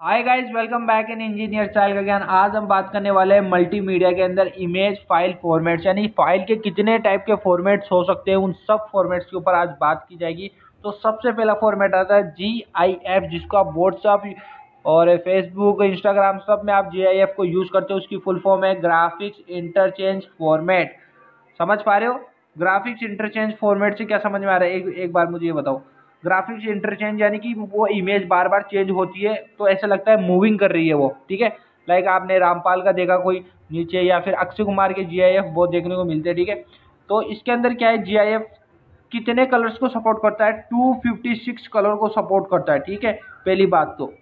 Hi guys welcome back in engineer style का ज्ञान। आज हम बात करने वाले हैं मल्टीमीडिया के अंदर इमेज फ़ाइल फॉर्मेट्स यानी फ़ाइल के कितने टाइप के फॉर्मेट्स हो सकते हैं उन सब फॉर्मेट्स के ऊपर आज बात की जाएगी। तो सबसे पहला फॉर्मेट आता है जी आई एफ़ जिसको आप व्हाट्सअप और फेसबुक इंस्टाग्राम सब में आप जी आई एफ़ को यूज़ करते हो उसकी फुल फॉर्म है ग्राफिक्स इंटरचेंज फॉर्मेट समझ पा रहे हो? ग्राफिक्स इंटरचेंज फॉर्मेट से क्या समझ में आ रहा है? एक, एक बार मुझे ये बताओ। ग्राफिक्स इंटरचेंज यानी कि वो इमेज बार बार चेंज होती है तो ऐसा लगता है मूविंग कर रही है वो, ठीक है? लाइक आपने रामपाल का देखा कोई, नीचे या फिर अक्षय कुमार के GIF वो देखने को मिलते हैं, ठीक है? तो इसके अंदर क्या है जी कितने कलर्स को सपोर्ट करता है? 256 कलर को सपोर्ट करता है, ठीक है? पहली बात तो।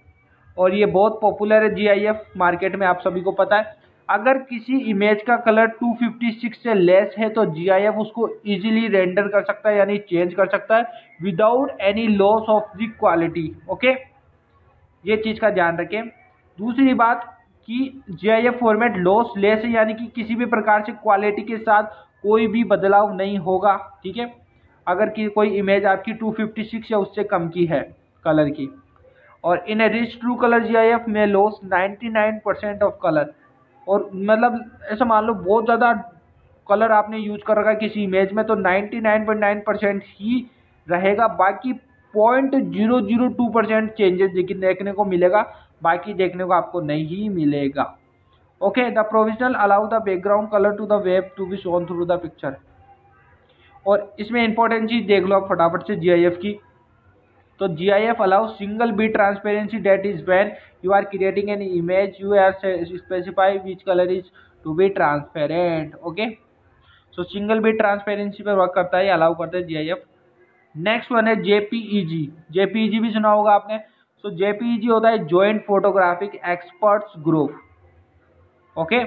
और ये बहुत पॉपुलर है GIF मार्केट में, आप सभी को पता है। अगर किसी इमेज का कलर 256 से लेस है तो जीआईएफ उसको इजीली रेंडर कर सकता है, यानी चेंज कर सकता है without any loss of the quality okay ये चीज़ का ध्यान रखें। दूसरी बात कि जीआईएफ फॉर्मेट लॉस लेस है, यानी कि किसी भी प्रकार से क्वालिटी के साथ कोई भी बदलाव नहीं होगा, ठीक है? अगर कि कोई इमेज आपकी 256 या उससे कम की है कलर की। और in rich true colour GIF में लॉस 99 परसेंट ऑफ़ कलर और मतलब ऐसा मान लो बहुत ज़्यादा कलर आपने यूज़ कर रखा है किसी इमेज में तो 99.9 परसेंट ही रहेगा। बाकी point zero zero two percent changes देखने को मिलेगा, बाकी देखने को आपको नहीं मिलेगा। Okay the provisional allow the background colour to the web to be shown through the picture और इसमें इंपॉर्टेंट चीज़ देख लो आप फटाफट से जीआईएफ की। तो G I F allow single B transparency that is when you are creating an image you are specify which colour is to be transparent okay so single B transparency पर work करता है allow करता है G I F next one है J P E जी J P E जी भी सुना होगा आपने। सो जे पी ई जी होता है joint photographic experts group okay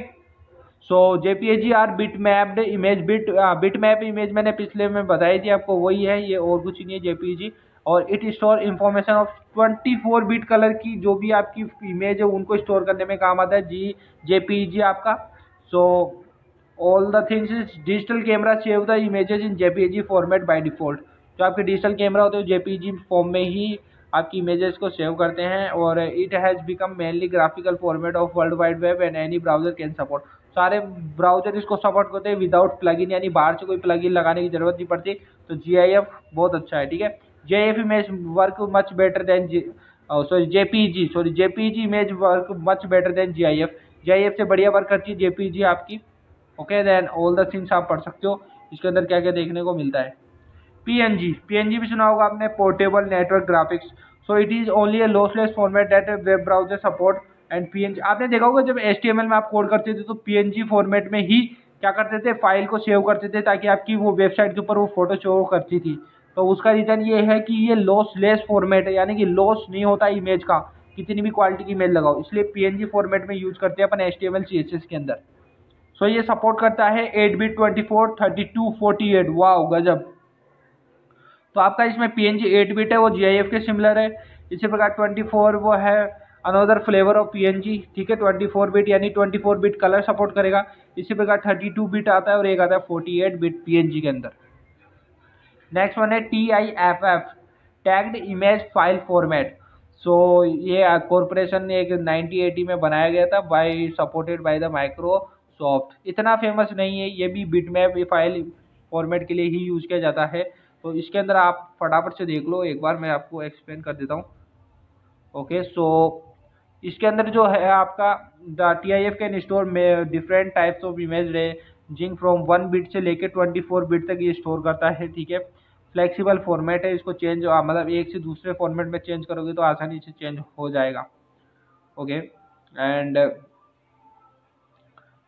so J P A G are bit mapped image bit bit map image मैंने पिछले में बताई थी आपको, वही है, ये और कुछ नहीं है जेपीजी और it store information of 24 bit colour की जो भी आपकी इमेज है, उनको स्टोर करने में काम आता है। जी जेपीजी आपका। So all the things is digital camera save the images in JPG format by default जो आपके डिजिटल कैमरा होते हैं जेपीजी फॉर्म में ही आपकी इमेजेस को सेव करते हैं और it has become mainly graphical format of world wide web and any browser can support सारे ब्राउज़र इसको सपोर्ट करते हैं विदाउट प्लगइन यानी बाहर से कोई प्लगइन लगाने की ज़रूरत नहीं पड़ती। तो जीआईएफ बहुत अच्छा है, ठीक है? JF image work much better than G, oh, sorry JPG sorry JPG image work much better than GIF GIF से बढ़िया वर्क करती है JPG आपकी okay then all the things आप पढ़ सकते हो इसके अंदर क्या क्या देखने को मिलता है। PNG PNG भी सुना होगा आपने portable network graphics so it is only a lossless format that web browser support and PNG आपने देखा होगा जब एच में आप कोड करते थे तो पीएनजी फॉर्मेट में ही क्या करते थे फ़ाइल को सेव करते थे ताकि आपकी वो वेबसाइट के ऊपर वो फ़ोटो शो करती थी। तो उसका रीज़न ये है कि ये लॉस लेस फॉर्मेट है, यानी कि लॉस नहीं होता इमेज का, कितनी भी क्वालिटी की इमेज लगाओ, इसलिए पीएनजी फॉर्मेट में यूज़ करते हैं अपन एच टी के अंदर। सो ये सपोर्ट करता है eight bit twenty four thirty two forty eight गजब। तो आपका इसमें P N G eight bit है, वो जी आई एफ़ के सिमिलर है। इसी प्रकार ट्वेंटी फोर वो है another flavour of P N G ठीक है? ट्वेंटी फोर बिट यानी twenty four bit colour support करेगा। इसी प्रकार थर्टी टू बिट आता है और एक आता है forty eight bit P N G के अंदर। नेक्स्ट वन है T I F F tagged image file format so ये कॉरपोरेशन ने एक नाइनटी एटी में बनाया गया था by supported by the Microsoft इतना फ़ेमस नहीं है, ये भी बिटमैप फ़ाइल फॉर्मेट के लिए ही यूज़ किया जाता है। तो इसके अंदर आप फटाफट से देख लो, एक बार मैं आपको एक्सप्लेन कर देता हूँ। ओके सो इसके अंदर जो है आपका T I F can store में डिफरेंट टाइप्स ऑफ़ इमेज जिंग फ्रॉम वन बिट से लेके ट्वेंटी फोर बिट तक ये स्टोर करता है, ठीक है? फ्लेक्सिबल फॉर्मेट है, इसको चेंज मतलब एक से दूसरे फॉर्मेट में चेंज करोगे तो आसानी से चेंज हो जाएगा, ओके? एंड,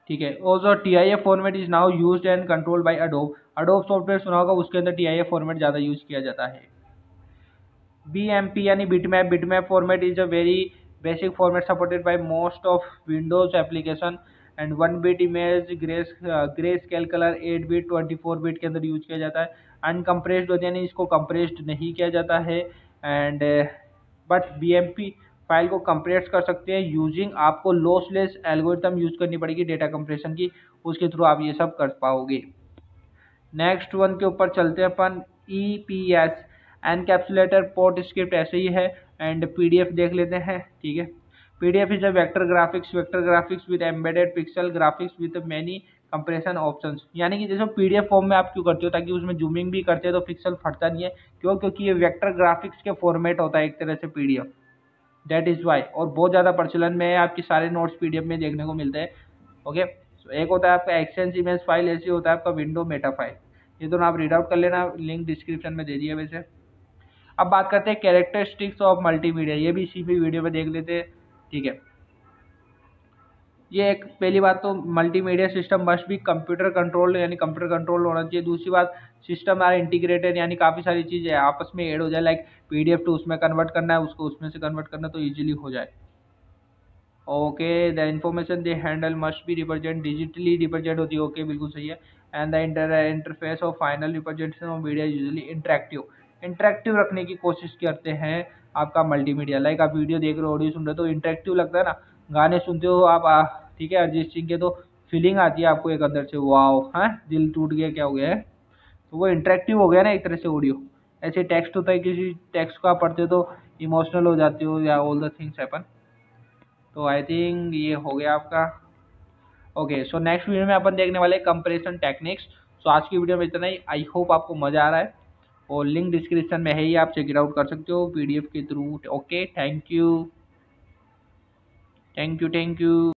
ठीक है also T I F format is now use and control by Adobe Adobe software सुना होगा, उसके अंदर टी आई एफ़ फॉर्मेट ज़्यादा यूज़ किया जाता है। बी एम पी यानी bitmap bitmap format is a very basic format supported by most of Windows application and one bit image greys grey scale colour, eight bit, twenty four bit के अंदर use किया जाता है। Uncompressed होते यानी इसको compressed नहीं किया जाता है। And, but B M P file को कंप्रेस कर सकते हैं यूजिंग आपको लॉसलेस एल्गोरिथम यूज़ करनी पड़ेगी डेटा कंप्रेशन की। उसके थ्रू आप ये सब कर पाओगे। नेक्स्ट वन के ऊपर चलते हैं अपन। E P S encapsulator port script ऐसे ही है। एंड पी डी एफ़ देख लेते हैं, ठीक है? PDF is a vector graphics vector graphics with embedded pixel, graphics with many compression option यानी कि जैसे पीडीएफ फॉर्म में आप क्यों करते हो ताकि उसमें जूमिंग भी करते हो तो पिक्सल फटता नहीं है? क्यों? क्योंकि ये वेक्टर ग्राफिक्स के फॉर्मेट होता है एक तरह से पीडीएफ दैट इज़ वाई और बहुत ज़्यादा प्रचलन में है आपके सारे नोट्स पीडीएफ में देखने को मिलते हैं. ओके एक होता है आपका एक्सचेंज इमेज फ़ाइल ऐसी होता है आपका विंडो मेटा फ़ाइल ये दोनों आप रीड आउट कर लेना लिंक डिस्क्रिप्शन में दे दिए वैसे. अब बात करते हैं कैरेक्टरिस्टिक्स ऑफ़ मल्टीमीडिया ये भी इसी भी वीडियो में देख लेते हैं. ठीक है। ये एक, पहली बात तो मल्टीमीडिया सिस्टम मस्ट भी कंप्यूटर कंट्रोल यानी कंप्यूटर कंट्रोल होना चाहिए। दूसरी बात सिस्टम आर इंटीग्रेटेड यानी काफ़ी सारी चीज़ें आपस में ऐड हो जाए लाइक पीडीएफ टू उसमें कन्वर्ट करना है, उसको उसमें से कन्वर्ट करना तो ईजिली हो जाए। Okay the information they handle must भी रिप्रेजेंट डिजिटली रिप्रेजेंट होती है। ओके बिल्कुल सही है। And the inter interface of final representation of media usually interactive interactive रखने की कोशिश करते हैं। आपका मल्टीमीडिया लाइक आप वीडियो देख रहे हो ऑडियो सुन रहे हो तो इंटरेक्टिव लगता है ना? गाने सुनते हो आप ठीक है, अरिजीत सिंह के तो फीलिंग आती है आपको एक अंदर से, वाओ हाँ? दिल टूट गया, क्या हो गया है? तो वो इंटरेक्टिव हो गया ना एक तरह से ऑडियो ऐसे टेक्स्ट होता है, किसी टेक्स्ट को आप पढ़ते हो तो इमोशनल हो जाते हो, या ऑल द थिंग्स हैपन तो आई थिंक ये हो गया आपका। ओके सो नेक्स्ट वीडियो में अपन देखने वाले कंपेरिजन टेक्निक्स सो आज की वीडियो में इतना ही। आई होप आपको मज़ा आ रहा है। और लिंक डिस्क्रिप्शन में है ही, आप चेक इट आउट कर सकते हो पीडीएफ के through okay thank you thank you thank you